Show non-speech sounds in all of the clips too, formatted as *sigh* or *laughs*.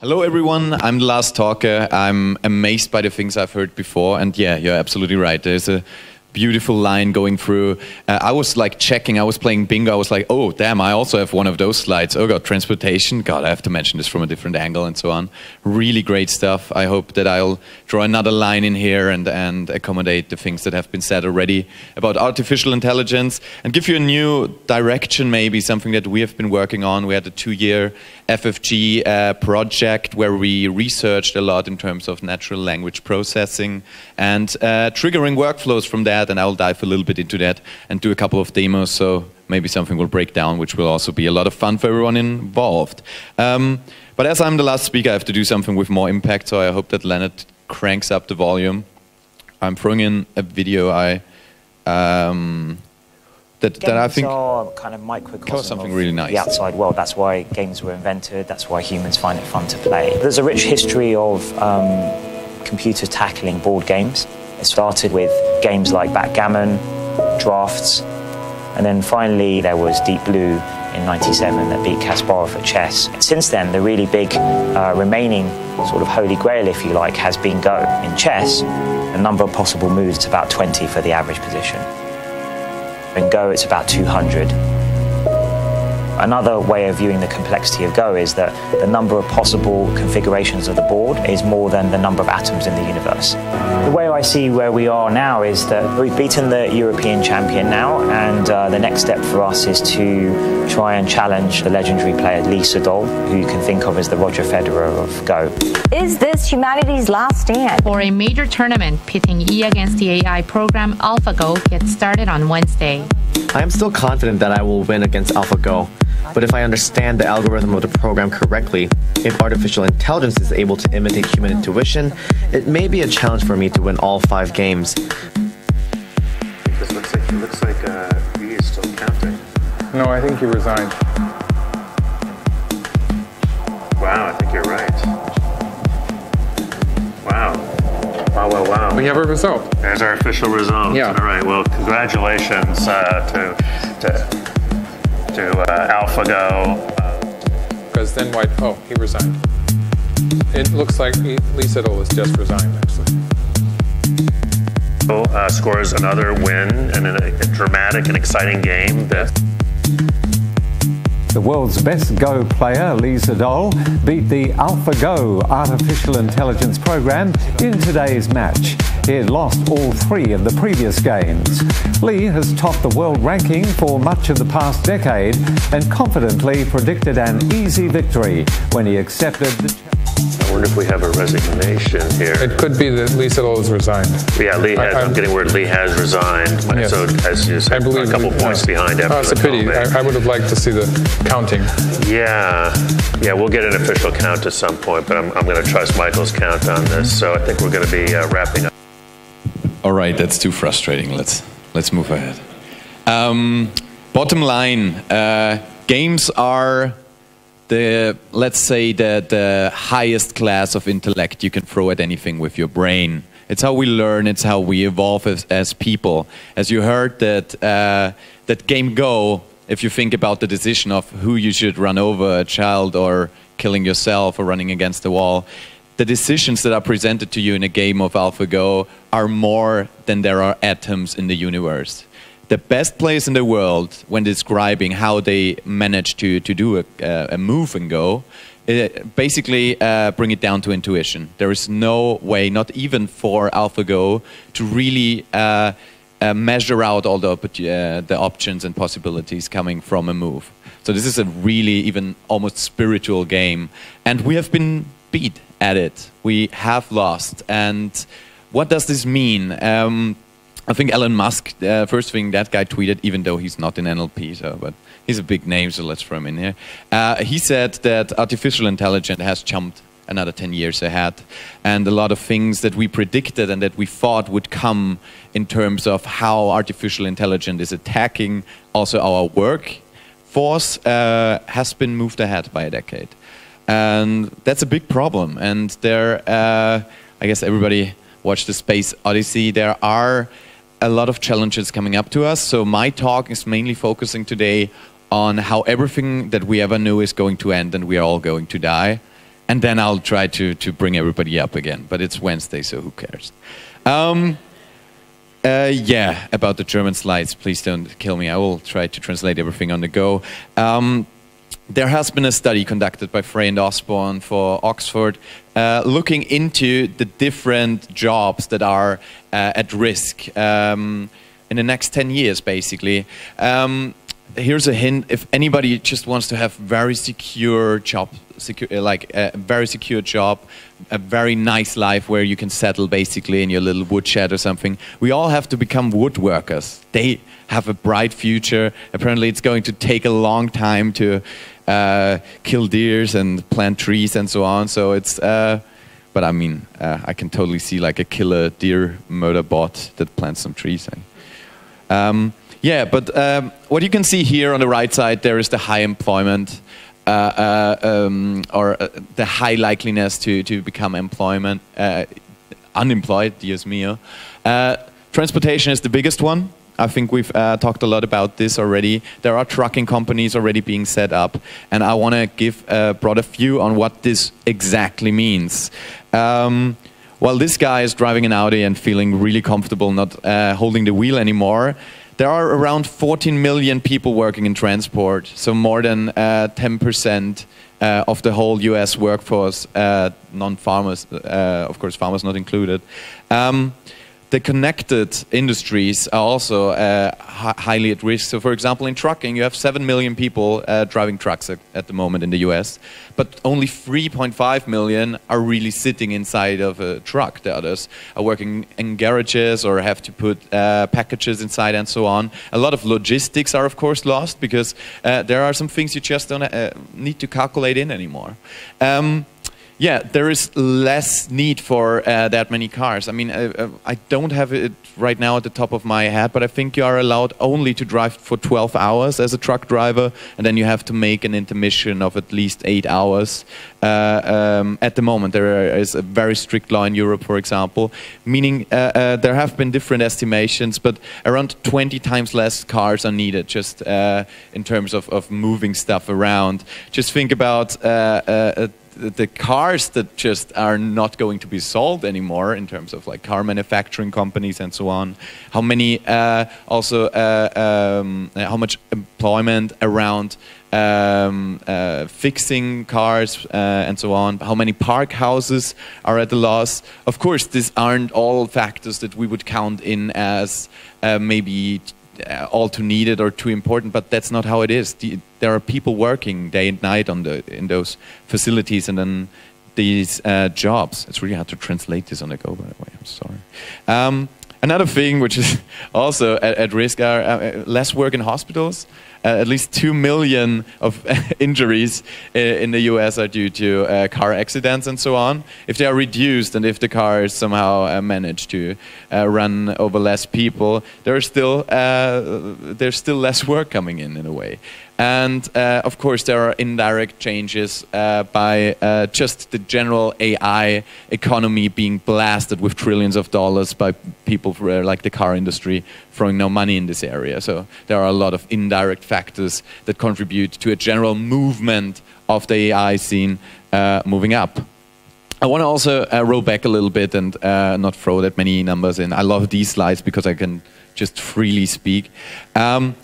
Hello, everyone. I'm the last talker. I'm amazed by the things I've heard before. And yeah, you're absolutely right. There's a beautiful line going through. Uh, I was like checking, I was playing bingo. I was like, oh, damn, I also have one of those slides. Oh, God, transportation. God, I have to mention this from a different angle and so on. Really great stuff. I hope that I'll draw another line in here and, and accommodate the things that have been said already about artificial intelligence and give you a new direction, maybe something that we have been working on. We had a two year FFG uh, project where we researched a lot in terms of natural language processing and uh, triggering workflows from that and I'll dive a little bit into that and do a couple of demos. So maybe something will break down, which will also be a lot of fun for everyone involved. Um, but as I'm the last speaker, I have to do something with more impact. So I hope that Leonard cranks up the volume. I'm throwing in a video I. Um, that, that I think are kind of microcosm something really nice. The outside world. That's why games were invented. That's why humans find it fun to play. There's a rich history of um, computers tackling board games. It started with games like backgammon, drafts, and then finally there was Deep Blue in 97 that beat Kasparov at chess. Since then, the really big uh, remaining sort of holy grail, if you like, has been Go. In chess, the number of possible moves is about 20 for the average position. In Go, it's about 200. Another way of viewing the complexity of Go is that the number of possible configurations of the board is more than the number of atoms in the universe. The way I see where we are now is that we've beaten the European champion now, and uh, the next step for us is to try and challenge the legendary player Lee Sedol, who you can think of as the Roger Federer of Go. Is this humanity's last stand? For a major tournament pitting E against the AI program, AlphaGo gets started on Wednesday. I am still confident that I will win against AlphaGo. But if I understand the algorithm of the program correctly, if artificial intelligence is able to imitate human intuition, it may be a challenge for me to win all five games. This looks like, it looks like uh, he is still counting. No, I think he resigned. Wow, I think you're right. Wow. Wow, wow, wow. We have a result. There's our official result. Yeah. All right, well, congratulations uh, to, to to uh, AlphaGo. Because then White, oh, he resigned. It looks like Lee Sedol has just resigned, actually. Uh, scores another win in a, a dramatic and exciting game. That the world's best Go player, Lee Sedol, beat the AlphaGo artificial intelligence program in today's match. Had lost all three of the previous games. Lee has topped the world ranking for much of the past decade and confidently predicted an easy victory when he accepted the I wonder if we have a resignation here. It could be that Lee Sedol has resigned. Yeah, Lee has. I, am getting word Lee has resigned. Yes. So as you said, I believe a couple Lee, points no. behind after oh, it's a pity. I, I, would have liked to see the counting. Yeah, yeah, we'll get an official count at some point, but I'm, I'm going to trust Michael's count on this. So I think we're going to be uh, wrapping up. All right, that's too frustrating. Let's let's move ahead. Um, bottom line: uh, games are the let's say the the highest class of intellect you can throw at anything with your brain. It's how we learn. It's how we evolve as, as people. As you heard that uh, that game Go. If you think about the decision of who you should run over, a child or killing yourself or running against the wall, the decisions that are presented to you in a game of AlphaGo are more than there are atoms in the universe the best players in the world, when describing how they manage to, to do a, a move and go, uh, basically uh, bring it down to intuition. There is no way, not even for AlphaGo, to really uh, uh, measure out all the, uh, the options and possibilities coming from a move. So this is a really even almost spiritual game. And we have been beat at it. We have lost. And what does this mean? Um, I think Elon Musk, uh, first thing that guy tweeted, even though he's not in NLP, so but he's a big name, so let's throw him in here. Uh, he said that artificial intelligence has jumped another 10 years ahead, and a lot of things that we predicted and that we thought would come in terms of how artificial intelligence is attacking also our workforce uh, has been moved ahead by a decade, and that's a big problem. And there, uh, I guess everybody watched the Space Odyssey. There are a lot of challenges coming up to us. So my talk is mainly focusing today on how everything that we ever knew is going to end and we are all going to die. and then I'll try to to bring everybody up again. But it's Wednesday, so who cares? Um, uh, yeah, about the German slides, please don't kill me. I will try to translate everything on the go. Um, there has been a study conducted by Frey and Osborne for Oxford uh, looking into the different jobs that are uh, at risk um, in the next 10 years, basically. Um, here's a hint. If anybody just wants to have very secure job secure like a very secure job a very nice life where you can settle basically in your little woodshed or something we all have to become woodworkers. They have a bright future. Apparently it's going to take a long time to uh, kill deers and plant trees and so on so it's uh, but i mean uh, i can totally see like a killer deer murder bot that plants some trees um, yeah, but um, what you can see here on the right side, there is the high employment uh, uh, um, or uh, the high likeliness to, to become employment uh, unemployed, Dios. Uh, transportation is the biggest one. I think we've uh, talked a lot about this already. There are trucking companies already being set up, and I want to give a broader view on what this exactly means. Um, while this guy is driving an Audi and feeling really comfortable not holding the wheel anymore, there are around 14 million people working in transport, so more than 10% uh, uh, of the whole US workforce, uh, non farmers, uh, of course, farmers not included. Um, the connected industries are also uh, highly at risk. So, for example, in trucking, you have 7 million people uh, driving trucks at, at, the moment in the US, but only 3.5 million are really sitting inside of a truck. The others are working in garages or have to put uh, packages inside and so on. A lot of logistics are, of course, lost because uh, there are some things you just don't uh, need to calculate in anymore. Um, yeah, there is less need for uh, that many cars. I mean, uh, uh, I don't have it right now at the top of my head, but I think you are allowed only to drive for 12 hours as a truck driver, and then you have to make an intermission of at least eight hours. Uh, um, at the moment, there is a very strict law in Europe, for example, meaning uh, uh, there have been different estimations, but around 20 times less cars are needed just in terms of, of moving stuff around. Just think about the cars that just are not going to be sold anymore in terms of like car manufacturing companies and so on. How many uh, also uh, um, how much employment around um, uh, fixing cars uh, and so on. How many park houses are at a loss? Of course, these aren't all factors that we would count in as uh, maybe all too needed or too important, but that's not how it is. The, there are people working day and night on the in those facilities, and then these uh, jobs. It's really hard to translate this on the go. By the way, I'm sorry. Um, another thing which is *laughs* also at, at risk are uh, less work in hospitals uh, at least 2 million of *laughs* injuries in the US are due to uh, car accidents and so on. If they are reduced and if the cars somehow uh, manage to uh, run over less people, there's still, uh, there's still less work coming in in a way. And uh, of course, there are indirect changes uh, by uh, just the general AI economy being blasted with trillions of dollars by people uh, like the car industry throwing no money in this area. So there are a lot of indirect factors that contribute to a general movement of the AI scene uh, moving up. I want to also uh, roll back a little bit and not throw that many numbers in. I love these slides because I can just freely speak. Um,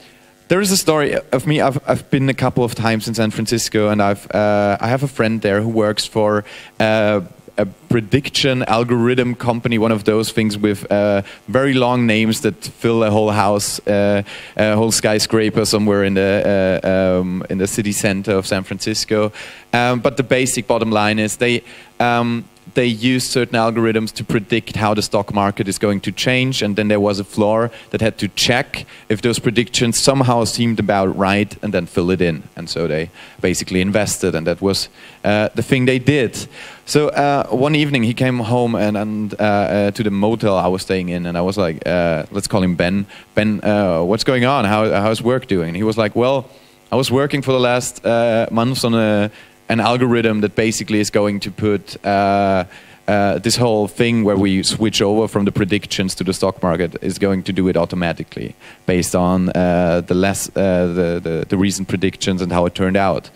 there is a story of me. I've, I've been a couple of times in San Francisco, and I've uh, I have a friend there who works for uh, a prediction algorithm company, one of those things with uh, very long names that fill a whole house, uh, a whole skyscraper somewhere in the uh, um, in the city center of San Francisco. Um, but the basic bottom line is they. Um, they used certain algorithms to predict how the stock market is going to change, and then there was a floor that had to check if those predictions somehow seemed about right, and then fill it in. And so they basically invested, and that was uh, the thing they did. So uh, one evening he came home and, and uh, uh to the motel I was staying in, and I was like, uh, let's call him Ben. Ben, uh, what's going on? How, how's work doing? And he was like, well. I was working for the last months on a an algorithm that basically is going to put uh, uh, this whole thing where we switch over from the predictions to the stock market is going to do it automatically based on uh, the less uh, the, the, the recent predictions and how it turned out.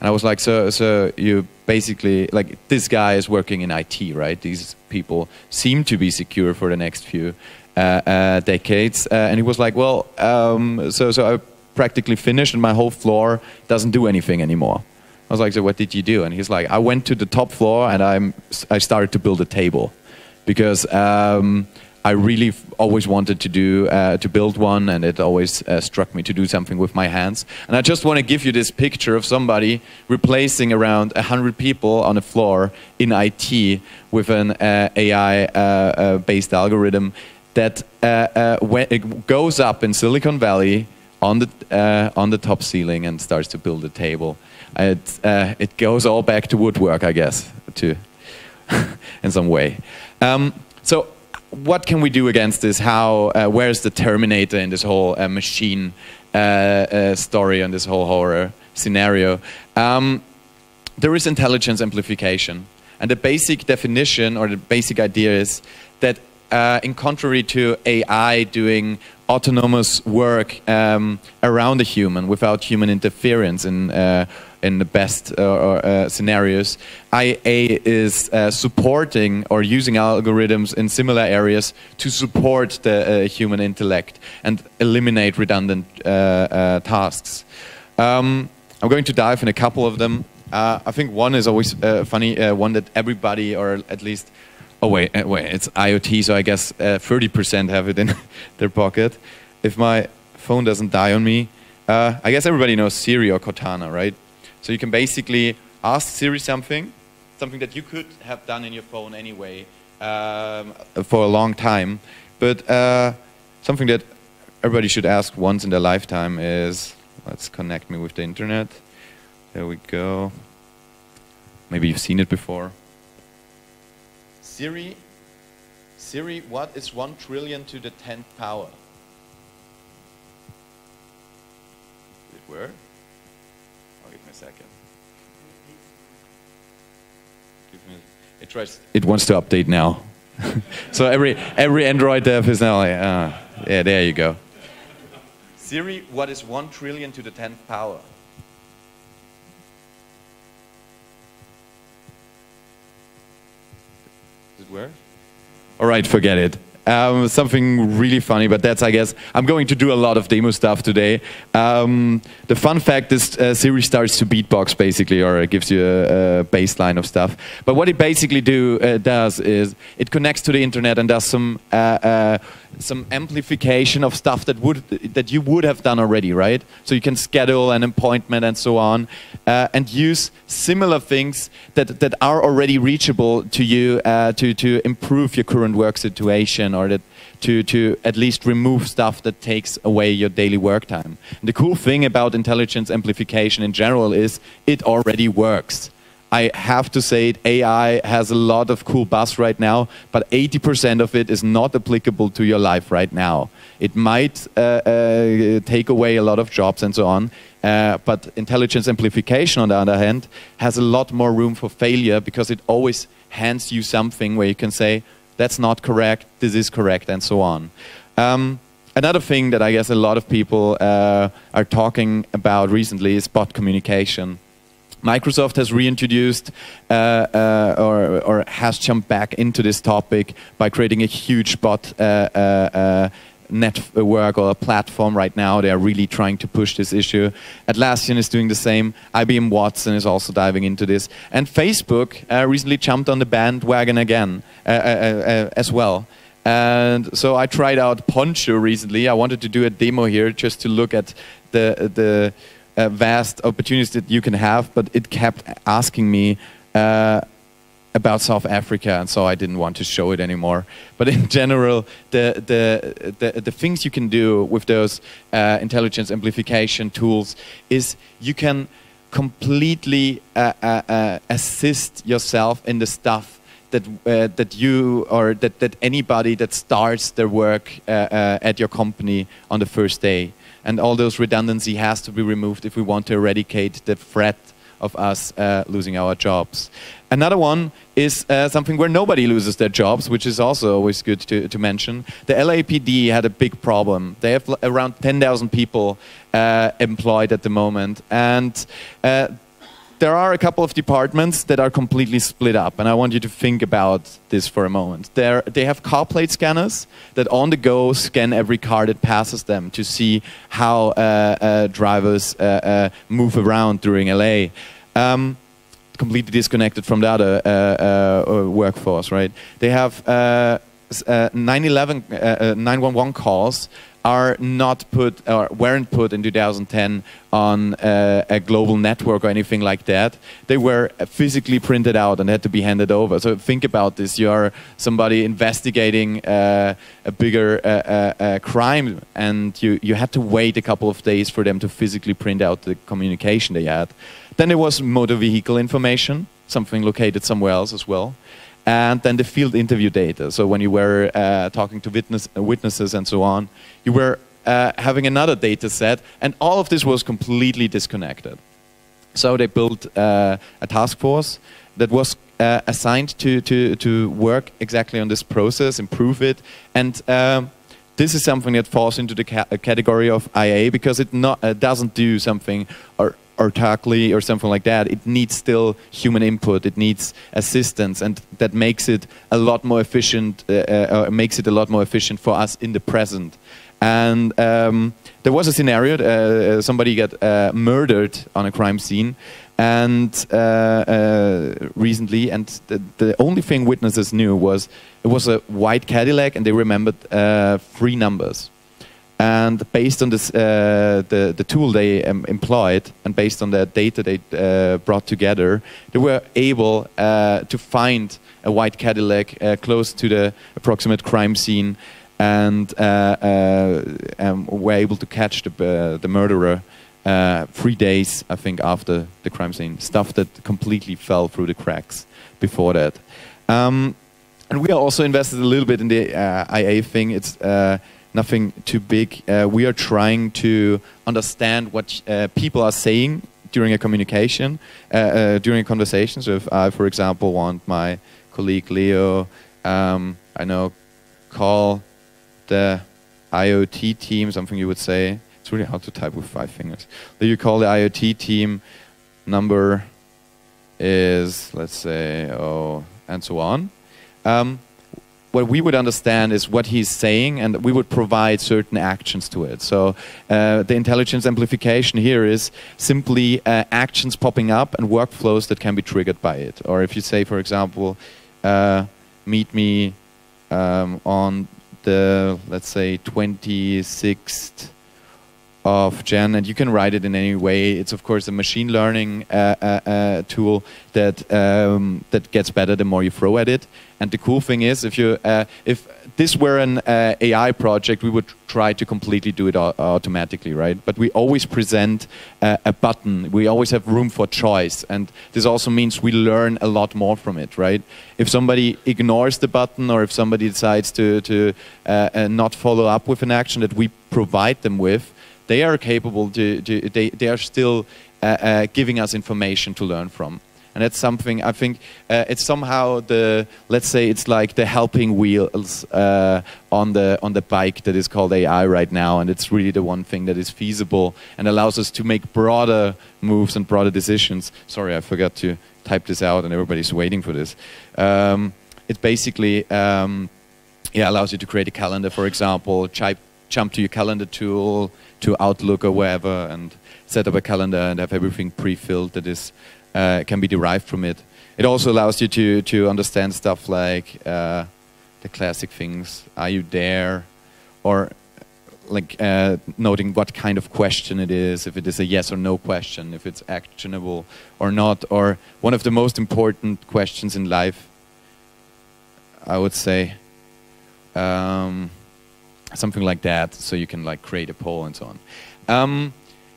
And I was like, so, so you basically, like, this guy is working in IT, right? These people seem to be secure for the next few uh, uh, decades. And he was like, well, um, so, so I practically finished and my whole floor doesn't do anything anymore. I was like, so what did you do? And he's like, I went to the top floor and I'm, I started to build a table because um, I really always wanted to do uh, to build one, and it always uh, struck me to do something with my hands. And I just want to give you this picture of somebody replacing around hundred people on a floor in IT with an uh, AI-based uh, uh, algorithm that uh, goes up in Silicon Valley on the on the top ceiling and starts to build a table. It it goes all back to woodwork, I guess, to *laughs* in some way. Um, so what can we do against this? How, uh, where's the Terminator in this whole uh, machine uh, uh story and this whole horror scenario? Um, there is intelligence amplification. And the basic definition or the basic idea is that uh, in contrary to AI doing autonomous work um, around a human without human interference in uh, in the best uh, uh, scenarios, IA is uh, supporting or using algorithms in similar areas to support the uh, human intellect and eliminate redundant tasks. Um, I'm going to dive in a couple of them. I think one is always funny, one that everybody, or at least Oh wait, wait, it's IoT, so I guess 30% have it in *laughs* their pocket. If my phone doesn't die on me, uh, I guess everybody knows Siri or Cortana, right? So you can basically ask Siri something, something that you could have done in your phone anyway um, for a long time. But uh, something that everybody should ask once in their lifetime is, let's connect me with the internet. There we go. Maybe you've seen it before. Siri, Siri, what is 1 trillion to the 10th power? Did it work? Give me a second. It tries. It wants to update now. *laughs* so every every Android dev is now like, uh, yeah, there you go. Siri, what is one trillion to the tenth power? It? All right, forget it um, something really funny, but that's, I guess, I'm going to do a lot of demo stuff today. Um, the fun fact is uh, Siri starts to beatbox, basically, or it gives you a, a baseline of stuff. But what it basically do, uh, does is it connects to the internet and does some uh, uh some amplification of stuff that would that you would have done already, right? So you can schedule an appointment and so on, uh, and use similar things that that are already reachable to you uh, to to improve your current work situation or that to to at least remove stuff that takes away your daily work time. And the cool thing about intelligence amplification in general is it already works. I have to say it, AI has a lot of cool buzz right now, but 80% of it is not applicable to your life right now. It might uh, uh, take away a lot of jobs and so on, uh, but intelligence amplification, on the other hand, has a lot more room for failure because it always hands you something where you can say, that's not correct, this is correct, and so on. Um, another thing that I guess a lot of people uh, are talking about recently is bot communication. Microsoft has reintroduced uh, uh, or, or, has jumped back into this topic by creating a huge bot uh, uh, uh, network or a platform right now. They are really trying to push this issue. Atlassian is doing the same. IBM Watson is also diving into this. And Facebook uh, recently jumped on the bandwagon again as well. And so I tried out Poncho recently. I wanted to do a demo here just to look at the the uh, vast opportunities that you can have, but it kept asking me uh, about South Africa, and so I didn't want to show it anymore. But in *laughs* general, the the the, the things you can do with those uh, intelligence amplification tools is you can completely uh, uh, uh, assist yourself in the stuff that that you or that that anybody that starts their work at your company on the first day and all those redundancy has to be removed if we want to eradicate the threat of us uh, losing our jobs. Another one is uh, something where nobody loses their jobs, which is also always good to, to mention. The LAPD had a big problem. They have around 10,000 people uh, employed at the moment, and uh, there are a couple of departments that are completely split up, and I want you to think about this for a moment. They're, they have car plate scanners that on the go scan every car that passes them to see how uh, uh, drivers uh, uh move around during LA. Um, completely disconnected from the other uh, uh, workforce, right? They have 911, 911 calls are not put or weren't put in 2010 on uh, a global network or anything like that. They were physically printed out and had to be handed over. So think about this: you are somebody investigating uh, a bigger uh, uh, uh crime, and you you had to wait a couple of days for them to physically print out the communication they had. Then there was motor vehicle information, something located somewhere else as well and then the field interview data. So when you were uh, talking to witness, uh, witnesses and so on, you were uh, having another data set, and all of this was completely disconnected. So they built uh, a task force that was uh, assigned to, to, to work exactly on this process, improve it, and um, this is something that falls into the ca category of IA because it not, uh, doesn't do something or autarkly or something like that. It needs still human input. It needs assistance, and that makes it a lot more efficient. Uh, uh, makes it a lot more efficient for us in the present. And um, there was a scenario: uh, somebody got uh, murdered on a crime scene, and uh, uh, recently, and the, the, only thing witnesses knew was it was a white Cadillac, and they remembered three numbers. And based on this, uh, the, the tool they um, employed and based on the data they uh, brought together, they were able uh, to find a white Cadillac uh, close to the approximate crime scene and uh, uh, um, were able to catch the, the murderer three days, I think, after the crime scene. Stuff that completely fell through the cracks before that. Um, and we are also invested a little bit in the IA thing. It's nothing too big. Uh, we are trying to understand what uh, people are saying during a communication, uh, uh during a conversation. So if I, for example, want my colleague Leo, um, I know, call the IoT team, something you would say. It's really hard to type with five fingers. You call the IoT team, number is, let's say, oh, and so on. Um, what we would understand is what he's saying, and we would provide certain actions to it. So uh, the intelligence amplification here is simply uh, actions popping up and workflows that can be triggered by it. Or if you say, for example, uh, meet me um, on the, let's say, 26th of Jan, and you can write it in any way. It's of course a machine learning uh, uh, uh, tool that um, that gets better the more you throw at it. And the cool thing is, if you if this were an AI project, we would try to completely do it automatically, right? But we always present a button. We always have room for choice, and this also means we learn a lot more from it, right? If somebody ignores the button, or if somebody decides to to not follow up with an action that we provide them with they are capable to, to they, they are still uh, uh, giving us information to learn from and that's something I think uh, it's somehow the let's say it's like the helping wheels uh, on the on the bike that is called AI right now, and it's really the one thing that is feasible and allows us to make broader moves and broader decisions. Sorry, I forgot to type this out, and everybody's waiting for this. Um, it basically um, yeah allows you to create a calendar, for example, jump to your calendar tool, to Outlook or wherever and set up a calendar and have everything pre-filled that is uh, can be derived from it. It also allows you to to understand stuff like uh, the classic things: Are you there? Or like uh, noting what kind of question it is, if it is a yes or no question, if it's actionable or not, or one of the most important questions in life, I would say. Um, something like that, so you can like create a poll and so on. Um,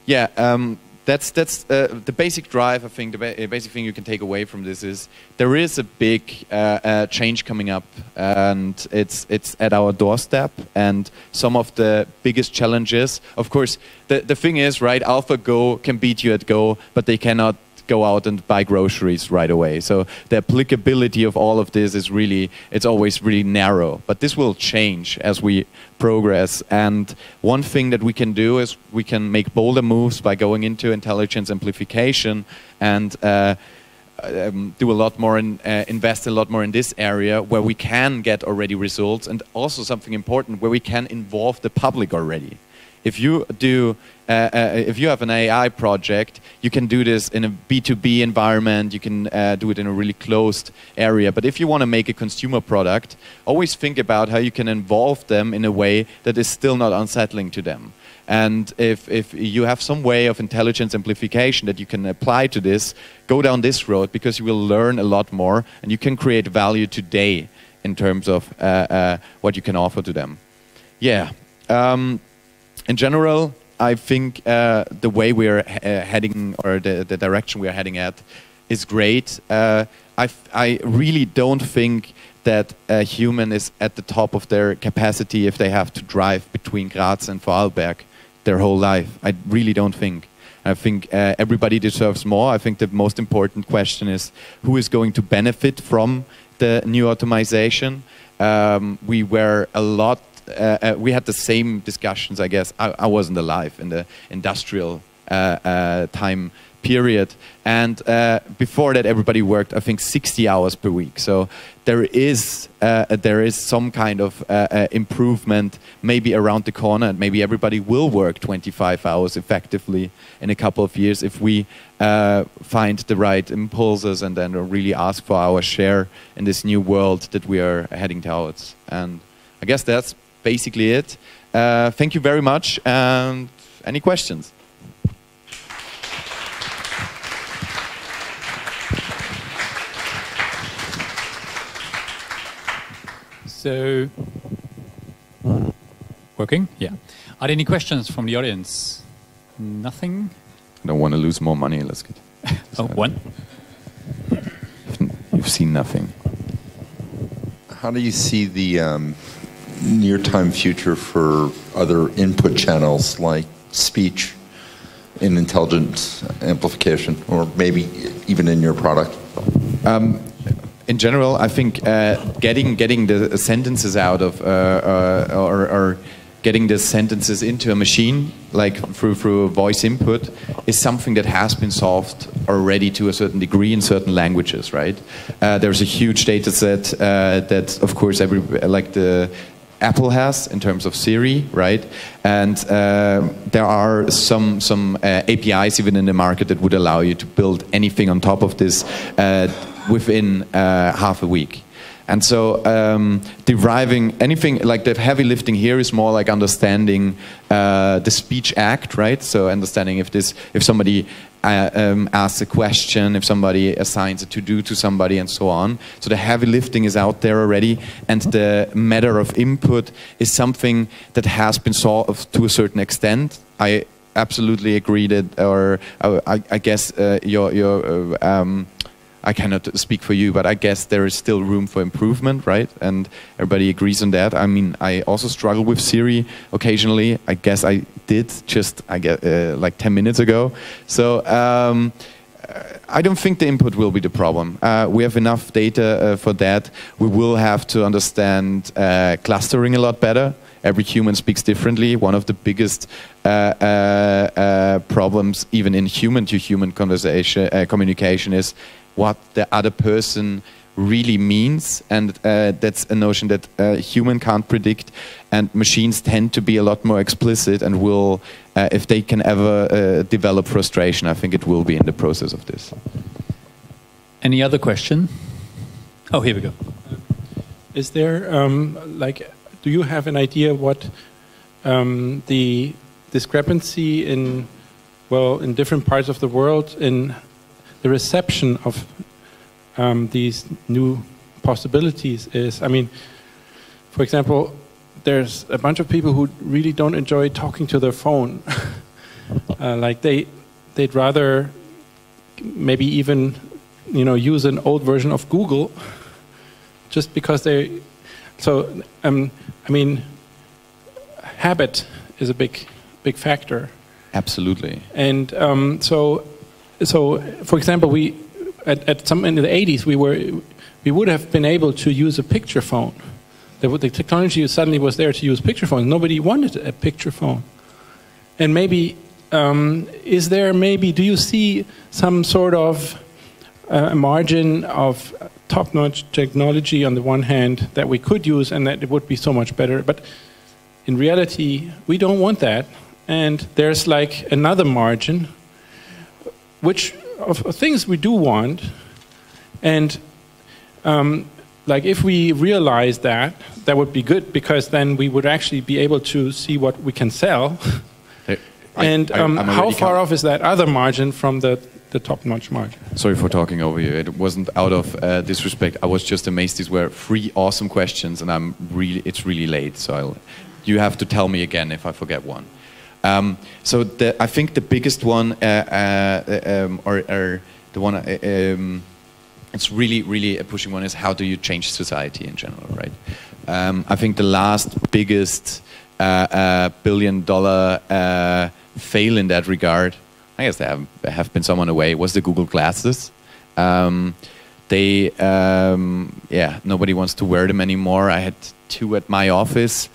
yeah, um, that's that's uh, the basic drive. I think the ba basic thing you can take away from this is there is a big uh, uh, change coming up, and it's it's at our doorstep. And some of the biggest challenges, of course, the the thing is, right? AlphaGo can beat you at Go, but they cannot go out and buy groceries right away. So the applicability of all of this is really, it's always really narrow. But this will change as we progress. And one thing that we can do is we can make bolder moves by going into intelligence amplification and uh, um, do a lot more and uh, invest a lot more in this area where we can get already results and also something important where we can involve the public already if you do uh, uh, if you have an AI project, you can do this in a B2B environment. You can uh, do it in a really closed area. But if you want to make a consumer product, always think about how you can involve them in a way that is still not unsettling to them. And if, if you have some way of intelligence amplification that you can apply to this, go down this road because you will learn a lot more and you can create value today in terms of uh, uh, what you can offer to them. Yeah. Um, in general, I think uh, the way we're uh, heading or the, the direction we're heading at is great. Uh, I, I really don't think that a human is at the top of their capacity if they have to drive between Graz and Vorarlberg their whole life. I really don't think. I think uh, everybody deserves more. I think the most important question is who is going to benefit from the new automation. Um, we were a lot uh, uh, we had the same discussions, I guess. I, I wasn't alive in the industrial uh, uh time period. And uh, before that, everybody worked, I think, 60 hours per week. So there is uh, there is some kind of improvement, maybe around the corner, and maybe everybody will work 25 hours effectively in a couple of years if we find the right impulses and then really ask for our share in this new world that we are heading towards. And I guess that's basically it. Uh, thank you very much. And any questions? So, working? Yeah. Are there any questions from the audience? Nothing? I don't want to lose more money. Let's get. *laughs* oh, one? You've seen nothing. How do you see the um, near time future for other input channels like speech in intelligence amplification, or maybe even in your product? Um, in general, I think uh, getting getting the sentences out of uh, uh, or, or, getting the sentences into a machine, like through through voice input, is something that has been solved already to a certain degree in certain languages. Right? Uh, there's a huge data set uh, that, of course, every like the Apple has in terms of Siri, right? And uh, there are some some uh, APIs even in the market that would allow you to build anything on top of this uh, within uh, half a week. And so, um, deriving anything like the heavy lifting here is more like understanding uh, the speech act, right? So, understanding if this, if somebody uh, um, asks a question, if somebody assigns a to do to somebody, and so on. So, the heavy lifting is out there already, and the matter of input is something that has been solved to a certain extent. I absolutely agree that, or I, I guess uh, your your uh, um, I cannot speak for you, but I guess there is still room for improvement, right? And everybody agrees on that. I mean, I also struggle with Siri occasionally. I guess I did just I uh, like 10 minutes ago. So um, uh, I don't think the input will be the problem. Uh, we have enough data uh, for that. We will have to understand uh, clustering a lot better. Every human speaks differently. One of the biggest uh, problems, even in human-to-human conversation communication, is what the other person really means and uh, that's a notion that uh, human can't predict and machines tend to be a lot more explicit and will uh, if they can ever uh, develop frustration i think it will be in the process of this. Any other question? Oh here we go. Is there um, like do you have an idea what um, the discrepancy in well in different parts of the world in the reception of um, these new possibilities is, I mean, for example, there's a bunch of people who really don't enjoy talking to their phone. *laughs* uh, like they, they'd rather maybe even, you know, use an old version of Google, *laughs* just because they. So, um, I mean, habit is a big, big factor. Absolutely. And um, so so, for example, we at, at some in the 80s we were we would have been able to use a picture phone. The, the technology suddenly was there to use picture phones. Nobody wanted a picture phone, and maybe um, is there maybe do you see some sort of uh, margin of top-notch technology on the one hand that we could use and that it would be so much better, but in reality we don't want that, and there's like another margin which of, things we do want, and um, like if we realize that, that would be good because then we would actually be able to see what we can sell. *laughs* I and um, I, how far off is that other margin from the, the top-notch margin? Sorry for talking over you. It wasn't out of uh, disrespect. I was just amazed. These were three awesome questions, and I'm really it's really late. So I'll, you have to tell me again if I forget one. Um, so the, I think the biggest one, uh, uh, um, or, or, the one, uh, um, it's really, really a pushing one is how do you change society in general, right? Um, I think the last biggest uh, uh, billion dollar uh, fail in that regard, I guess there have, have been someone away, was the Google Glasses. Um, they, um, yeah, nobody wants to wear them anymore. I had two at my office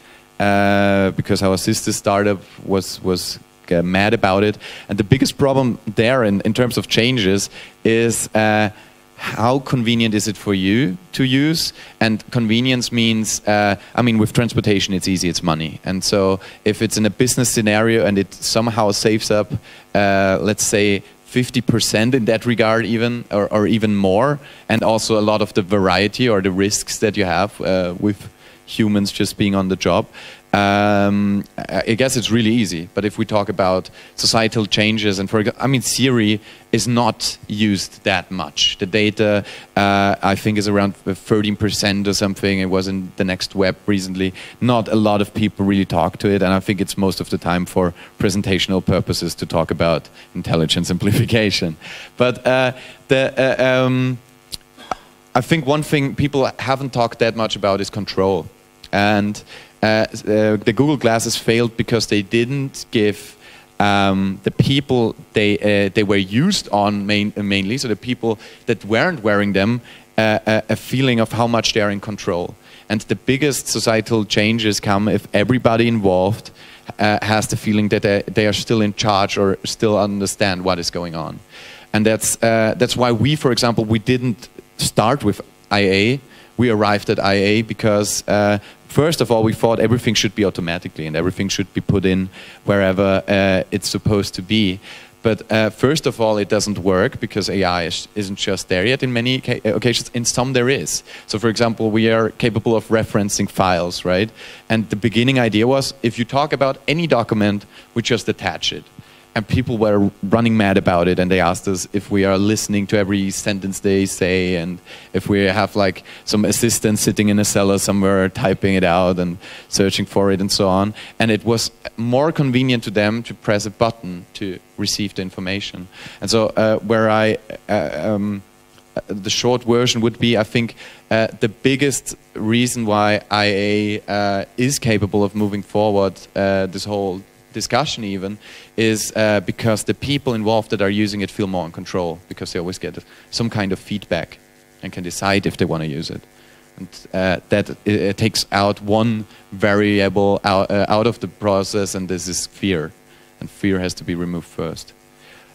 uh, because our sister startup was was uh, mad about it. And the biggest problem there, in, in terms of changes, is uh, how convenient is it for you to use? And convenience means, uh, I mean, with transportation, it's easy, it's money. And so if it's in a business scenario and it somehow saves up, uh, let's say, 50% in that regard even or, or, even more and also a lot of the variety or the risks that you have uh, with humans just being on the job. Um, I guess it's really easy. But if we talk about societal changes, and for I mean, Siri is not used that much. The data, uh, I think, is around 13% or something. It was in the next web recently. Not a lot of people really talk to it, and I think it's most of the time for presentational purposes to talk about intelligence *laughs* simplification. But uh, the uh, um, I think one thing people haven't talked that much about is control. And uh, uh, the Google Glasses failed because they didn't give um, the people they, uh, they were used on main, mainly, so the people that weren't wearing them, uh, a, a feeling of how much they are in control. And the biggest societal changes come if everybody involved uh, has the feeling that they, they, are still in charge or still understand what is going on. And that's, uh, that's why we, for example, we didn't start with IA. We arrived at IA because uh, first of all, we thought everything should be automatically and everything should be put in wherever uh, it's supposed to be. But uh, first of all, it doesn't work because AI is, not just there yet in many occasions. In some, there is. So, for example, we are capable of referencing files, right? And the beginning idea was if you talk about any document, we just attach it and people were running mad about it and they asked us if we are listening to every sentence they say and if we have like some assistant sitting in a cellar somewhere typing it out and searching for it and so on. And it was more convenient to them to press a button to receive the information. And so uh, where i uh, um, uh, the short version would be i think uh, the biggest reason why ia uh, is capable of moving forward uh, this whole discussion even is uh, because the people involved that are using it feel more in control because they always get some kind of feedback and can decide if they want to use it. And uh, that it, it, takes out one variable out, uh, out of the process, and this is fear. And fear has to be removed first.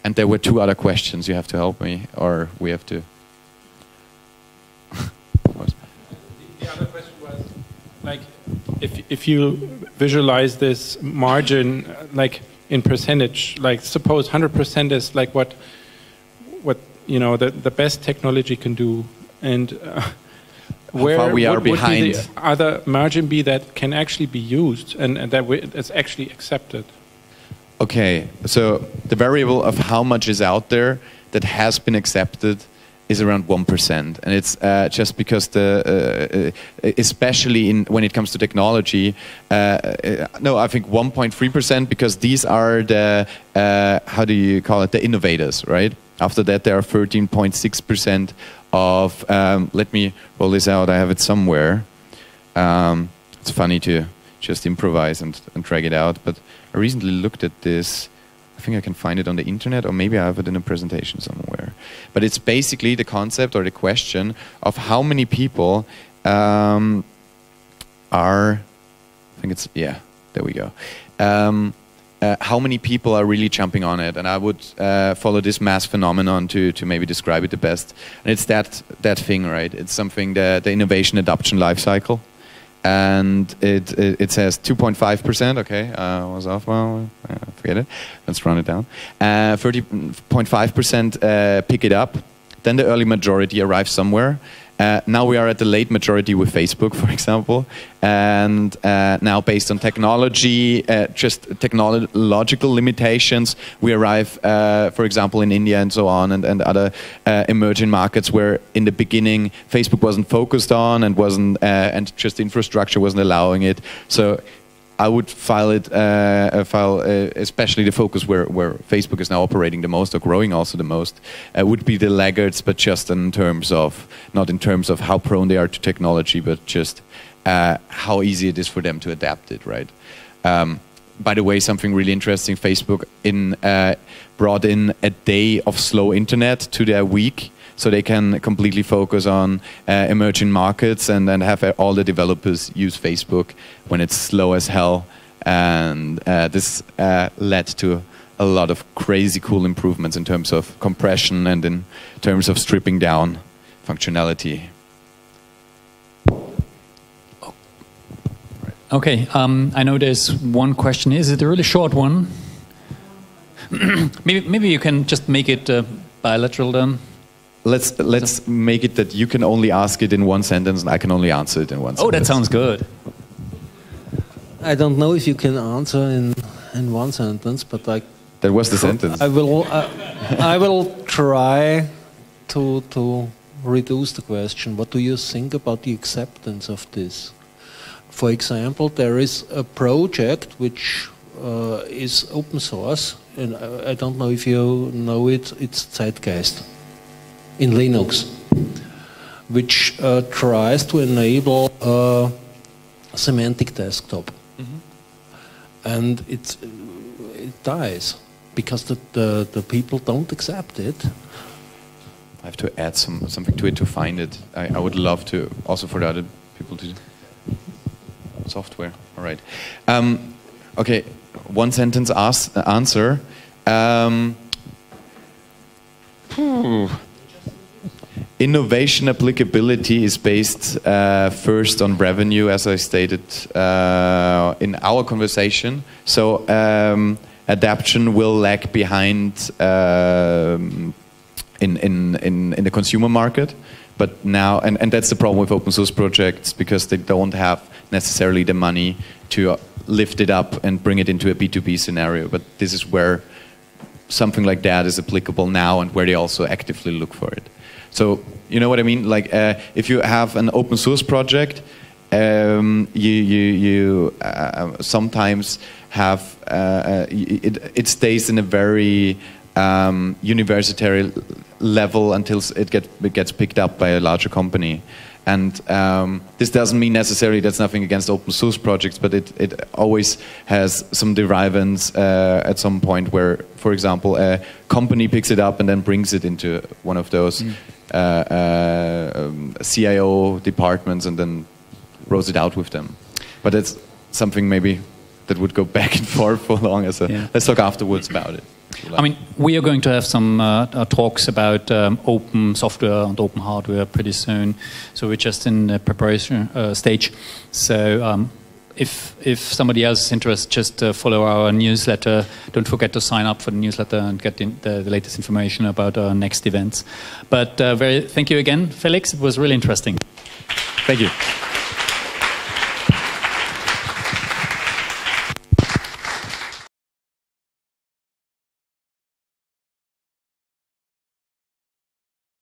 And there were two other questions. You have to help me, or we have to. *laughs* the other question if if you visualize this margin like in percentage, like suppose 100% is like what what you know the the best technology can do, and uh, *laughs* where we are would, behind. Would the other margin be that can actually be used and, and that it's actually accepted? Okay, so the variable of how much is out there that has been accepted is around 1%. And it's uh, just because the, uh, uh especially in, when it comes to technology, uh, uh no, I think 1.3% because these are the, uh, how do you call it, the innovators, right? After that, there are 13.6% of, um, let me roll this out, I have it somewhere. Um, it's funny to just improvise and, and drag it out, but I recently looked at this. I think I can find it on the internet, or maybe I have it in a presentation somewhere. But it's basically the concept or the question of how many people um, are. I think it's yeah. There we go. Um, uh, how many people are really jumping on it? And I would uh, follow this mass phenomenon to to maybe describe it the best. And it's that that thing, right? It's something that the innovation adoption life cycle and it, it, it says 2.5 percent. Okay, uh, was off. Well, uh, forget it. Let's run it down. 30.5 uh, percent uh, pick it up. Then the early majority arrives somewhere, uh, now we are at the late majority with Facebook, for example, and uh, now based on technology, uh, just technological limitations, we arrive, uh, for example, in India and so on, and, and other uh, emerging markets where in the beginning Facebook wasn't focused on and wasn't, uh, and just infrastructure wasn't allowing it. So I would file it, uh, file uh, especially the focus where, where Facebook is now operating the most or growing also the most, uh, would be the laggards, but just in terms of, not in terms of how prone they are to technology, but just uh, how easy it is for them to adapt it, right? Um, by the way, something really interesting, Facebook in, uh, brought in a day of slow internet to their week so they can completely focus on uh, emerging markets and then have all the developers use Facebook when it's slow as hell. And uh, this uh, led to a lot of crazy cool improvements in terms of compression and in terms of stripping down functionality. Okay, um, I know there's one question. Is it a really short one? *clears throat* maybe, maybe you can just make it uh, bilateral then let's let's make it that you can only ask it in one sentence and I can only answer it in one. Sentence. Oh, sentence. that sounds good. I don't know if you can answer in in one sentence, but I. That was the sentence. I will. Uh, I will try to to reduce the question. What do you think about the acceptance of this? For example, there is a project which uh, is open source, and I, I don't know if you know it. It's Zeitgeist in Linux, which uh, tries to enable a semantic desktop. Mm -hmm. And it, it dies because the, the, the, people don't accept it. I have to add some, something to it to find it. I, I would love to, also for the other people to software. All right. Um, okay, one sentence ask, answer. Um, Innovation applicability is based uh, first on revenue, as I stated uh, in our conversation. So um, adaptation will lag behind um, in, in, in, in the consumer market. But now, and, and that's the problem with open source projects because they don't have necessarily the money to lift it up and bring it into a B2B scenario. But this is where something like that is applicable now and where they also actively look for it. So you know what I mean? Like uh, if you have an open source project, um, you you you uh, sometimes have uh, uh it it stays in a very um, universitary level until it get it gets picked up by a larger company. And um, this doesn't mean necessarily that's nothing against open source projects, but it, it always has some derivance uh, at some point where, for example, a company picks it up and then brings it into one of those mm. Uh, uh, um, CIO departments and then rolls it out with them. But it's something maybe that would go *laughs* back and forth for long. As a, yeah. Let's talk afterwards about it. I mean, we are going to have some uh, uh, talks about um, open software and open hardware pretty soon. So we're just in the preparation uh, stage. So um, if if somebody else is interested, just uh, follow our newsletter. Don't forget to sign up for the newsletter and get the, the latest information about our next events. But uh, very, thank you again, Felix. It was really interesting. Thank you.